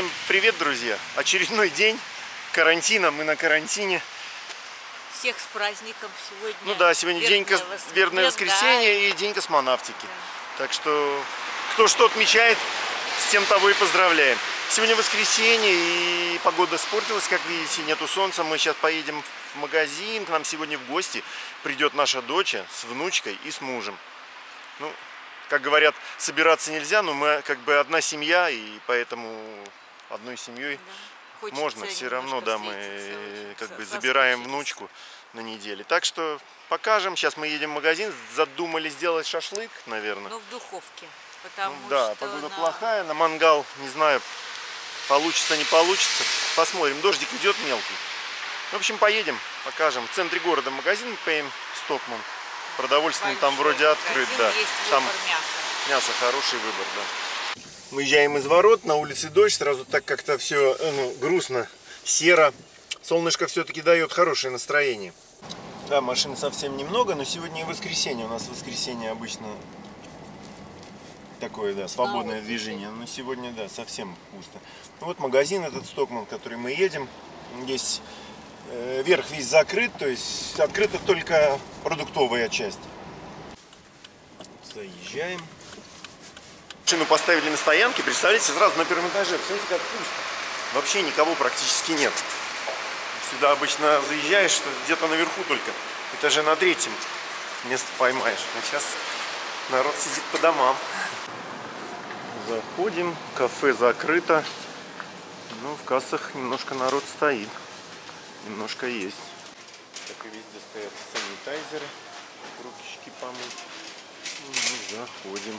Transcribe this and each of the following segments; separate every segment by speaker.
Speaker 1: Всем привет, друзья! Очередной день карантина, мы на карантине.
Speaker 2: Всех с праздником сегодня.
Speaker 1: Ну да, сегодня день кос-
Speaker 2: вос-
Speaker 1: верное
Speaker 2: Вер-
Speaker 1: воскресенье и день космонавтики. Так что кто что отмечает, с тем того и поздравляем. Сегодня воскресенье и погода испортилась, как видите, нету солнца. Мы сейчас поедем в магазин, к нам сегодня в гости придет наша дочь с внучкой и с мужем. Ну, как говорят, собираться нельзя, но мы как бы одна семья, и поэтому одной семьей
Speaker 2: Да. Хочется
Speaker 1: можно все равно, да, мы э, как бы забираем внучку на неделе. Так что покажем. Сейчас мы едем в магазин, задумали сделать шашлык, наверное.
Speaker 2: Но в духовке. Потому
Speaker 1: Ну да,
Speaker 2: что
Speaker 1: погода
Speaker 2: на-
Speaker 1: плохая, на мангал, не знаю, получится, не получится. Посмотрим, дождик идет мелкий. В общем, поедем, покажем. В центре города магазин ПМ Стокман. Продовольственный там
Speaker 2: большой
Speaker 1: вроде открыт, да. Там
Speaker 2: мяса.
Speaker 1: мясо хороший выбор, да. Выезжаем из ворот, на улице дождь, сразу так как-то все ну, грустно, серо. Солнышко все-таки дает хорошее настроение. Да, машин совсем немного, но сегодня и воскресенье. У нас воскресенье обычно такое, да, свободное
Speaker 2: отдыхе.
Speaker 1: движение. Но сегодня, да, совсем пусто. Ну, вот магазин этот Стокман, в который мы едем. Здесь э, верх весь закрыт, то есть открыта только продуктовая часть. Заезжаем. Машину поставили на стоянке, представляете, сразу на первом этаже. Посмотрите, как пусто. Вообще никого практически нет. Сюда обычно заезжаешь, что где-то наверху только. Этаже на третьем место поймаешь. А сейчас народ сидит по домам. Заходим, кафе закрыто. Ну, в кассах немножко народ стоит. Немножко есть. Так и везде стоят санитайзеры. Ручки помыть. Ну, заходим.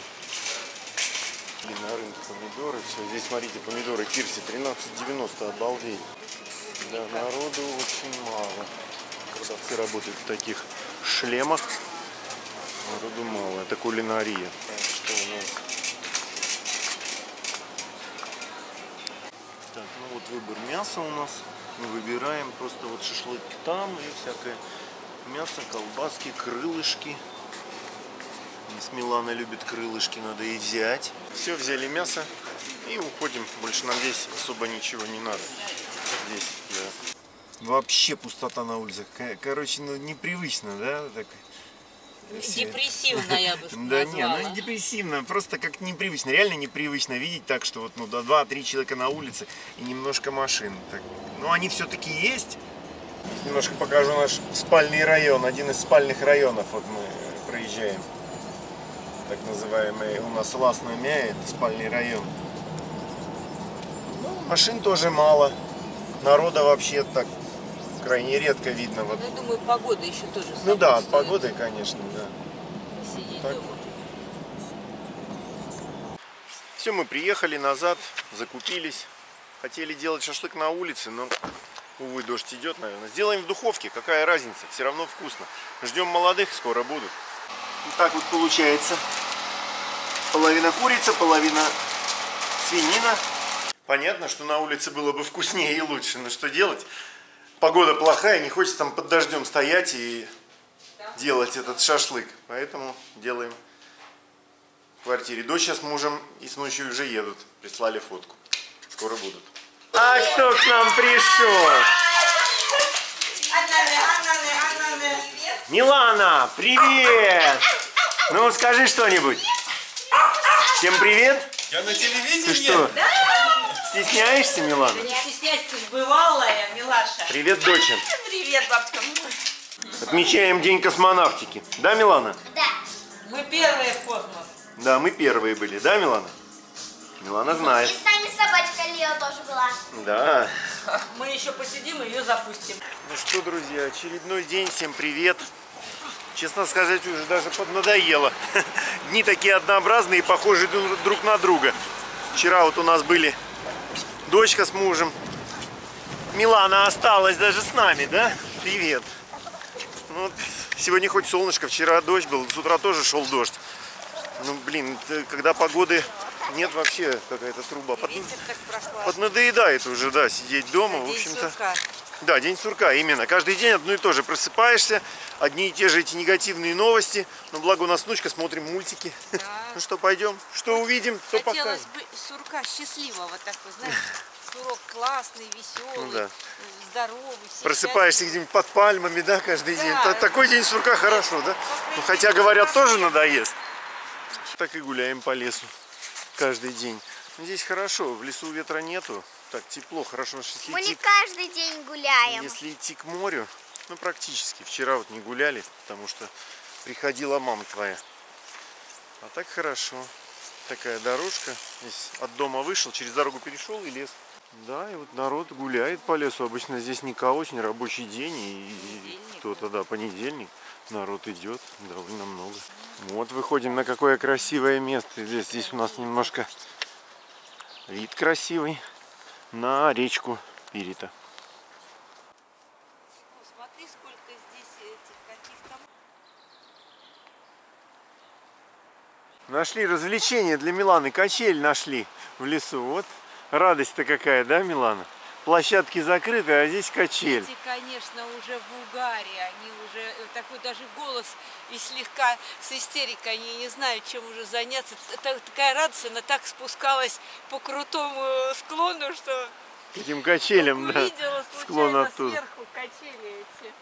Speaker 1: И на рынок помидоры. Все, здесь смотрите, помидоры Кирси 13,90, обалдеть. Да, народу очень мало. Продавцы работают в таких шлемах. Народу мало. Это кулинария. Так, что у нас? Так, ну вот выбор мяса у нас. Мы выбираем просто вот шашлык там и всякое мясо, колбаски, крылышки. С Милана любит крылышки, надо и взять. Все, взяли мясо и уходим. Больше нам здесь особо ничего не надо. Здесь, да. Вообще пустота на улицах. Ко- Короче, ну непривычно, да? Так, все-
Speaker 2: Депрессивно, я бы
Speaker 1: Да не, ну депрессивно, просто как непривычно, реально непривычно видеть так, что вот ну до 2-3 человека на улице и немножко машин. Так, ну они все-таки есть. Немножко покажу наш спальный район, один из спальных районов, вот мы проезжаем. Так называемый у нас Ласная Мяя, это спальный район. Ну, машин тоже мало, народа вообще так крайне редко видно. Вот.
Speaker 2: Ну, я думаю, погода еще тоже
Speaker 1: Ну да, от погоды, конечно, да.
Speaker 2: Сидеть
Speaker 1: Так.
Speaker 2: дома.
Speaker 1: Все, мы приехали назад, закупились. Хотели делать шашлык на улице, но, увы, дождь идет, наверное. Сделаем в духовке, какая разница, все равно вкусно. Ждем молодых, скоро будут. Вот так вот получается. Половина курица, половина свинина. Понятно, что на улице было бы вкуснее и лучше, но что делать? Погода плохая, не хочется там под дождем стоять и делать этот шашлык. Поэтому делаем в квартире. Дочь с мужем и с ночью уже едут. Прислали фотку. Скоро будут. А кто к нам пришел? Милана, привет! Ну, скажи что-нибудь. Всем привет.
Speaker 3: Я на телевидении?
Speaker 1: Ты что, стесняешься, Милана?
Speaker 4: Не стесняйся, ты бывалая, милаша.
Speaker 1: Привет, доча.
Speaker 4: Привет, бабушка.
Speaker 1: Отмечаем День космонавтики. Да, Милана?
Speaker 4: Мы первые в космос.
Speaker 1: Да, мы первые были. Да, Милана? Милана
Speaker 5: И
Speaker 1: знает.
Speaker 5: с нами собачка Лео тоже была.
Speaker 1: Да.
Speaker 4: Мы еще посидим и ее запустим.
Speaker 1: Ну что, друзья, очередной день, всем привет. Честно сказать, уже даже поднадоело. Дни такие однообразные и похожие друг- на друга. Вчера вот у нас были дочка с мужем. Милана осталась даже с нами, да? Привет. Ну, вот сегодня хоть солнышко, вчера дождь был, с утра тоже шел дождь. Ну, блин, когда погоды нет вообще какая-то труба. Под-. Поднадоедает уже, да, сидеть дома, в общем-то. Да, день сурка, именно. Каждый день одно и то же. Просыпаешься, одни и те же эти негативные новости. Но благо у нас внучка, смотрим мультики.
Speaker 2: Да.
Speaker 1: Ну что, пойдем? Что увидим, то
Speaker 2: Хотелось
Speaker 1: покажем.
Speaker 2: бы сурка счастливого такой, знаешь, сурок классный, веселый,
Speaker 1: Ну да.
Speaker 2: здоровый.
Speaker 1: Просыпаешься где-нибудь под пальмами, да, каждый день.
Speaker 2: Да.
Speaker 1: Та- Такой день сурка хорошо, да? Ну, хотя, говорят, тоже надоест. Так и гуляем по лесу каждый день. Здесь хорошо, в лесу ветра нету. Так, тепло, хорошо. Если
Speaker 5: Мы не
Speaker 1: идти,
Speaker 5: каждый день гуляем.
Speaker 1: если идти к морю, ну, практически. Вчера вот не гуляли, потому что приходила мама твоя. А так хорошо. Такая дорожка. Здесь от дома вышел, через дорогу перешел и лес. Да, и вот народ гуляет по лесу. Обычно здесь никого, очень рабочий день. И
Speaker 2: Понедельник,
Speaker 1: кто-то, да, понедельник. Народ идет довольно много. Вот выходим на какое красивое место. Здесь, здесь у нас немножко вид красивый на речку Пирита.
Speaker 2: Смотри, сколько здесь этих каких-то...
Speaker 1: Нашли развлечение для Миланы. Качель нашли в лесу. Вот радость-то какая, да, Милана? Площадки закрыты, а здесь качель.
Speaker 2: Дети, конечно, уже в угаре, они уже э, такой даже голос и слегка с истерикой, они не знают, чем уже заняться. Такая радость, она так спускалась по крутому э, склону, что
Speaker 1: К этим качелям, да. Склон
Speaker 2: случайно
Speaker 1: оттуда.
Speaker 2: сверху качели эти.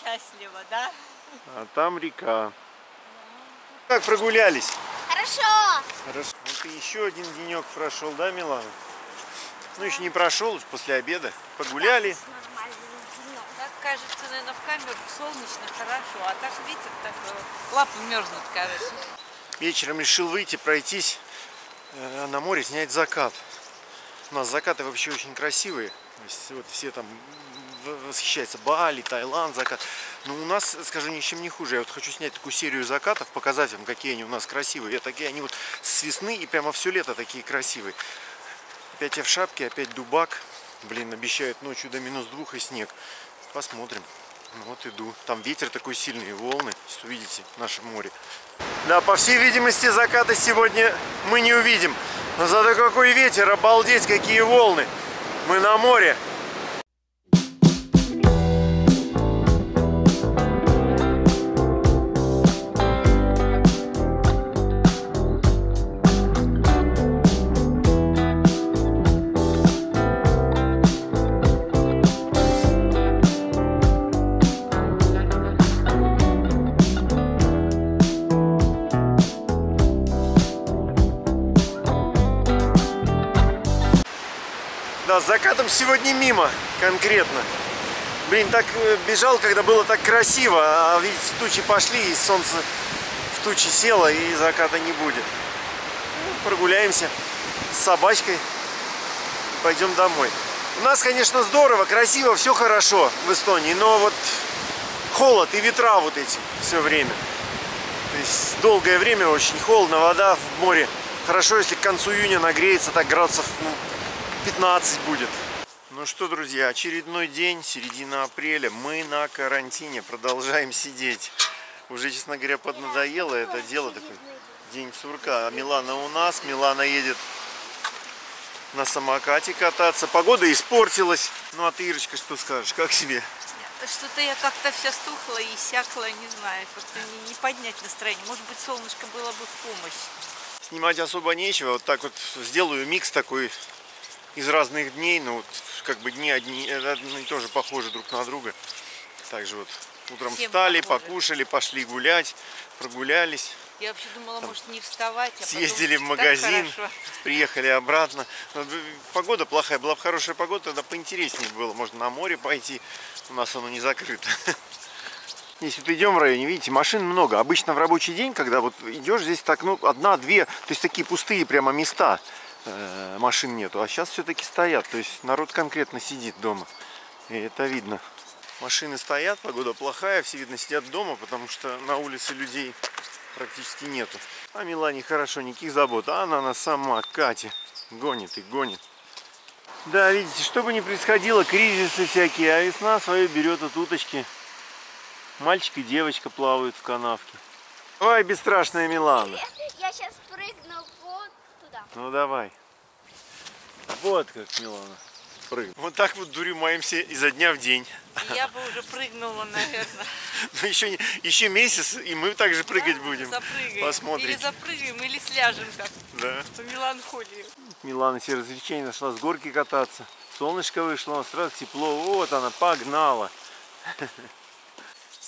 Speaker 2: Счастливо, да?
Speaker 1: А там река. Как прогулялись?
Speaker 5: Хорошо.
Speaker 1: Хорошо. Вот и еще один денек прошел, да, Милана? Ну, еще не прошел, после обеда. Погуляли.
Speaker 2: Так кажется, наверное, в камеру солнечно, хорошо, а так ветер такой, лапы мерзнут, короче.
Speaker 1: Вечером решил выйти, пройтись э, на море, снять закат. У нас закаты вообще очень красивые. Вот все там восхищаются Бали, Таиланд, закат. Но у нас, скажу, ничем не хуже. Я вот хочу снять такую серию закатов, показать вам, какие они у нас красивые. Я такие, они вот с весны и прямо все лето такие красивые. Опять я в шапке, опять дубак. Блин, обещают ночью до минус двух и снег. Посмотрим. Вот иду. Там ветер такой сильный, волны. Сейчас увидите наше море. Да, по всей видимости, заката сегодня мы не увидим. Но зато какой ветер, обалдеть, какие волны. Мы на море. Закатом сегодня мимо конкретно. Блин, так э, бежал, когда было так красиво, а видите, тучи пошли, и солнце в тучи село, и заката не будет. Ну, прогуляемся с собачкой, пойдем домой. У нас, конечно, здорово, красиво, все хорошо в Эстонии, но вот холод и ветра вот эти все время. То есть долгое время очень холодно, вода в море. Хорошо, если к концу июня нагреется, так градусов ну, 15 будет. Ну что, друзья, очередной день, середина апреля. Мы на карантине, продолжаем сидеть. Уже, честно говоря, поднадоело это дело. Такой день сурка. А Милана у нас, Милана едет на самокате кататься. Погода испортилась. Ну а ты, Ирочка, что скажешь? Как себе?
Speaker 2: Что-то я как-то вся стухла и сякла, не знаю, как-то не, не поднять настроение. Может быть, солнышко было бы в помощь.
Speaker 1: Снимать особо нечего. Вот так вот сделаю микс такой из разных дней. Ну вот как бы дни одни, э, одни тоже похожи друг на друга. Также вот утром
Speaker 2: Всем
Speaker 1: встали,
Speaker 2: похожи.
Speaker 1: покушали, пошли гулять, прогулялись,
Speaker 2: Я вообще думала, может, не вставать, а потом
Speaker 1: съездили в
Speaker 2: так
Speaker 1: магазин, приехали обратно. Но, э, Погода плохая, была бы хорошая погода, тогда поинтереснее было. Можно на море пойти, у нас оно не закрыто. Здесь вот идем в районе, видите, машин много. Обычно в рабочий день, когда вот идешь, здесь так, ну, одна-две, то есть такие пустые прямо места, э, машин нету. А сейчас все-таки стоят, то есть народ конкретно сидит дома. И это видно. Машины стоят, погода плохая, все, видно, сидят дома, потому что на улице людей практически нету. А Милане хорошо, никаких забот. А она на самокате гонит и гонит. Да, видите, что бы ни происходило, кризисы всякие, а весна свое берет от уточки. Мальчик и девочка плавают в канавке. Давай, бесстрашная Милана.
Speaker 5: Я сейчас прыгну туда.
Speaker 1: Ну давай. Вот как Милана Прыгнем. Вот так вот дуримаемся изо дня в день.
Speaker 2: Я бы уже прыгнула, наверное.
Speaker 1: Но еще, не- еще месяц, и мы также прыгать будем.
Speaker 2: Запрыгаем.
Speaker 1: Посмотрим.
Speaker 2: Или запрыгаем, или сляжем как
Speaker 1: Да.
Speaker 2: по меланхолии.
Speaker 1: Милана себе развлечение нашла с горки кататься. Солнышко вышло, сразу тепло. Вот она, погнала.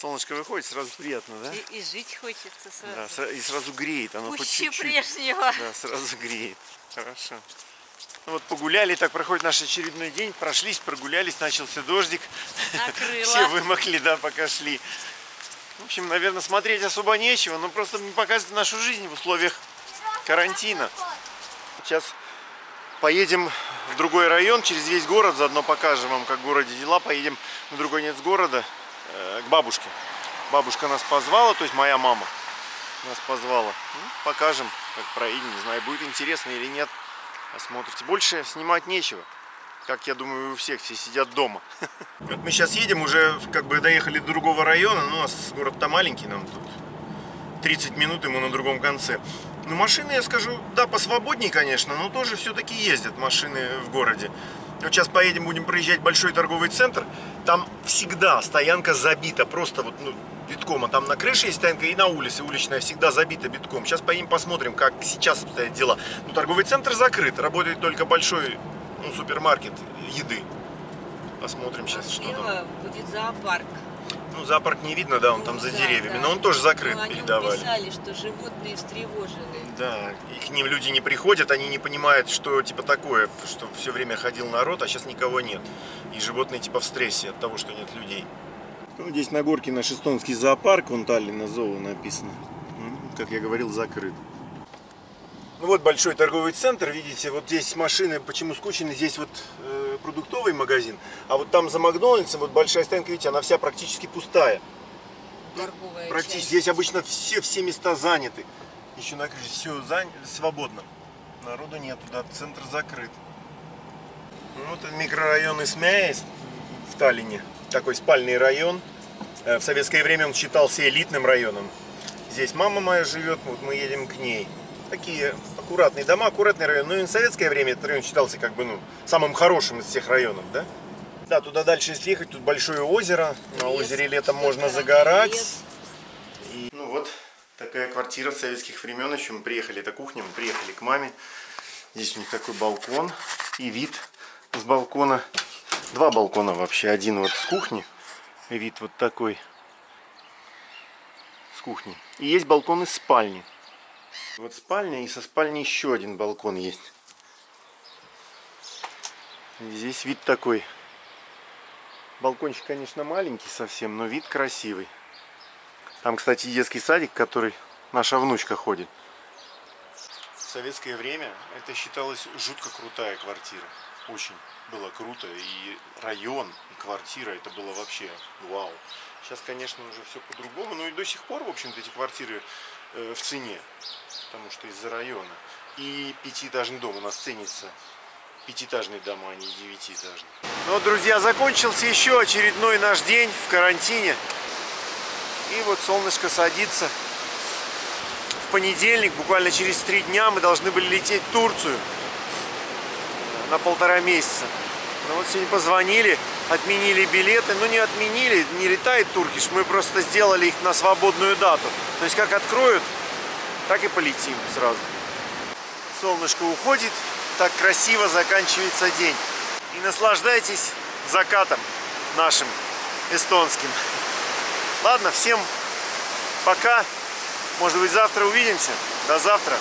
Speaker 1: Солнышко выходит, сразу приятно, да?
Speaker 2: И, и жить хочется сразу.
Speaker 1: Да, и сразу греет, оно хоть
Speaker 2: Пуще
Speaker 1: чуть-чуть.
Speaker 2: прежнего.
Speaker 1: Да, сразу греет. Хорошо. Ну вот погуляли, так проходит наш очередной день. Прошлись, прогулялись, начался дождик.
Speaker 2: Накрыло.
Speaker 1: Все вымокли, да, пока шли. В общем, наверное, смотреть особо нечего, но просто показывает нашу жизнь в условиях карантина. Сейчас поедем в другой район, через весь город, заодно покажем вам, как в городе дела. Поедем на другой конец города, э, к бабушке. Бабушка нас позвала, то есть моя мама нас позвала. Ну, покажем, как проедем, не знаю, будет интересно или нет. Посмотрите. Больше снимать нечего. Как я думаю, у всех все сидят дома. Вот мы сейчас едем, уже как бы доехали до другого района. Ну, у нас город-то маленький, нам тут 30 минут ему на другом конце. Ну, машины, я скажу, да, посвободнее, конечно, но тоже все-таки ездят машины в городе. Вот сейчас поедем, будем проезжать большой торговый центр. Там всегда стоянка забита, просто вот ну, битком. А там на крыше есть стоянка и на улице уличная всегда забита битком. Сейчас поедем посмотрим, как сейчас обстоят дела. Ну, торговый центр закрыт, работает только большой ну, супермаркет еды. Посмотрим сейчас, что там.
Speaker 2: Будет зоопарк.
Speaker 1: Ну, зоопарк не видно, да, он
Speaker 2: Ну,
Speaker 1: там за
Speaker 2: да,
Speaker 1: деревьями,
Speaker 2: да.
Speaker 1: но он тоже закрыт,
Speaker 2: Ну,
Speaker 1: передавали.
Speaker 2: писали, что животные встревожены.
Speaker 1: Да, и к ним люди не приходят, они не понимают, что типа такое, что все время ходил народ, а сейчас никого нет. И животные типа в стрессе от того, что нет людей. Ну, здесь на горке наш эстонский зоопарк, вон Таллина Зоо написано. М, Как я говорил, закрыт. Ну вот большой торговый центр, видите, вот здесь машины, почему скучены, здесь вот э, продуктовый магазин, а вот там за Макдональдсом вот большая стоянка, видите, она вся практически пустая.
Speaker 2: Торговая
Speaker 1: Практически.
Speaker 2: часть.
Speaker 1: Здесь обычно все, все места заняты. Еще на все зан... свободно. Народу нету, да, центр закрыт. Ну, Вот микрорайон Исмяис в Таллине. Такой спальный район. Э, В советское время он считался элитным районом. Здесь мама моя живет, вот мы едем к ней. Такие аккуратные дома, аккуратный район. Ну и в советское время этот район считался как бы, ну, самым хорошим из всех районов, да? Да, туда дальше если ехать, тут большое озеро. На озере летом можно загорать. И, ну вот, такая квартира советских времен еще. Мы приехали, это кухня, мы приехали к маме. Здесь у них такой балкон и вид с балкона. Два балкона вообще. Один вот с кухни, вид вот такой с кухни. И есть балкон из спальни. Вот спальня и со спальни еще один балкон есть. Здесь вид такой. Балкончик, конечно, маленький совсем, но вид красивый. Там, кстати, детский садик, который наша внучка ходит. В советское время это считалось жутко крутая квартира. Очень было круто. И район, и квартира, это было вообще вау. Сейчас, конечно, уже все по-другому. Но и до сих пор, в общем-то, эти квартиры э, в цене. Потому что из-за района. И пятиэтажный дом у нас ценится. Пятиэтажные дома, а не девятиэтажные. Ну друзья, закончился еще очередной наш день в карантине. И вот солнышко садится. В понедельник, буквально через три дня, мы должны были лететь в Турцию на полтора месяца. Но вот сегодня позвонили, отменили билеты. Ну не отменили, не летает Туркиш, мы просто сделали их на свободную дату. То есть как откроют, так и полетим сразу. Солнышко уходит, так красиво заканчивается день. И наслаждайтесь закатом нашим эстонским. Ладно, всем пока. Может быть завтра увидимся. До завтра.